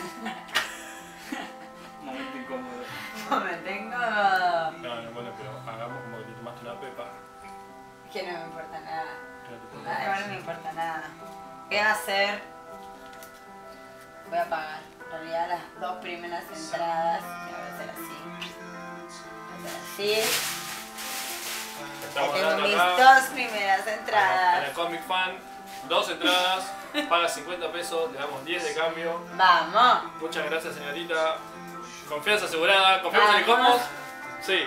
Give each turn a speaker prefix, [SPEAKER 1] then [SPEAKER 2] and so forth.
[SPEAKER 1] Momento incómodo.
[SPEAKER 2] Momento incómodo.
[SPEAKER 3] No, no, bueno, pero hagamos como que te tomaste una pepa.
[SPEAKER 2] Que no me importa nada.
[SPEAKER 3] no te tomas.
[SPEAKER 2] Nada, igual no me importa nada. Voy a hacer. Voy a pagar. En realidad las dos primeras entradas. que voy a hacer así. Voy a hacer así.
[SPEAKER 3] Estamos
[SPEAKER 2] tengo mis
[SPEAKER 3] acá
[SPEAKER 2] dos primeras
[SPEAKER 3] a la- a
[SPEAKER 2] entradas.
[SPEAKER 3] la Comic Fan, dos entradas, paga 50 pesos, le damos 10 de cambio.
[SPEAKER 2] Vamos.
[SPEAKER 3] Muchas gracias, señorita. Confianza asegurada, confiamos en el. Cosmos. Sí.